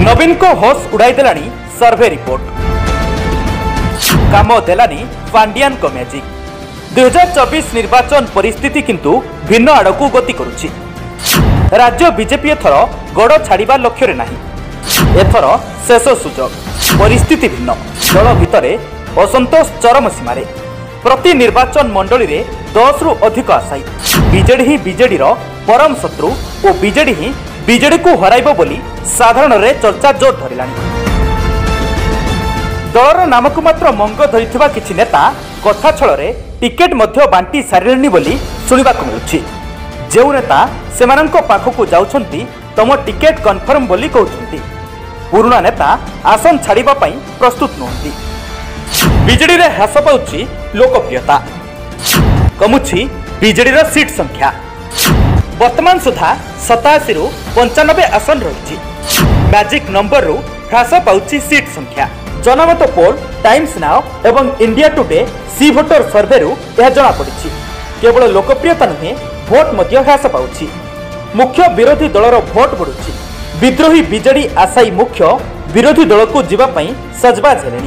ନବୀନଙ୍କ ହୋସ୍ ଉଡ଼ାଇ ଦେଲାଣି ସର୍ଭେ ରିପୋର୍ଟ କାମ ଦେଲାନି ପାଣ୍ଡିଆନଙ୍କ ମ୍ୟାଜିକ୍ ଦୁଇହଜାର ଚବିଶ ନିର୍ବାଚନ ପରିସ୍ଥିତି କିନ୍ତୁ ଭିନ୍ନ ଆଡ଼କୁ ଗତି କରୁଛି ରାଜ୍ୟ ବିଜେପି ଏଥର ଗୋଡ଼ ଛାଡ଼ିବା ଲକ୍ଷ୍ୟରେ ନାହିଁ ଏଥର ଶେଷ ସୁଯୋଗ ପରିସ୍ଥିତି ଭିନ୍ନ ଦଳ ଭିତରେ ଅସନ୍ତୋଷ ଚରମ ସୀମାରେ ପ୍ରତି ନିର୍ବାଚନ ମଣ୍ଡଳୀରେ ଦଶରୁ ଅଧିକ ଆଶାୟୀ ବିଜେଡି ହିଁ ବିଜେଡିର ପରମ ଶତ୍ରୁ ଓ ବିଜେଡି ହିଁ ବିଜେଡିକୁ ହରାଇବ ବୋଲି ସାଧାରଣରେ ଚର୍ଚ୍ଚା ଜୋର ଧରିଲାଣି। ଦଳର ନାମକୁ ମାତ୍ର ମଙ୍ଗ ଧରିଥିବା କିଛି ନେତା କଥା ଛଳରେ ଟିକେଟ୍ ମଧ୍ୟ ବାଣ୍ଟି ସାରିଲେଣି ବୋଲି ଶୁଣିବାକୁ ମିଳୁଛି। ଯେଉଁ ନେତା ସେମାନଙ୍କ ପାଖକୁ ଯାଉଛନ୍ତି ତମ ଟିକେଟ୍ କନଫର୍ମ ବୋଲି କହୁଛନ୍ତି। ପୁରୁଣା ନେତା ଆସନ ଛାଡ଼ିବା ପାଇଁ ପ୍ରସ୍ତୁତ ନୁହନ୍ତି। ବିଜେଡିରେ ହ୍ରାସ ପାଉଛି ଲୋକପ୍ରିୟତା। କମୁଛି ବିଜେଡିର ସିଟ୍ ସଂଖ୍ୟା। বর্তমান সুদ্ধা সতাশি পঞ্চানবে আসন রয়েছে ম্যাজিক নম্বরু হ্রাস পাচ্ছে সিট সংখ্যা জনমত পোল টাইমস নাও এবং ইন্ডিয়া টুডে সি ভোটর সর্ভেরু এ জনাপড়ি কেবল লোকপ্রিয়তা নুহে ভোট মধ্য হ্রাস পাচ্ছে মুখ্য বিরোধী দলর ভোট বড়ুছি বিদ্রোহী বিজেডি আশায়ী মুখ্য বিরোধী দলকু যা সজবাজ হলে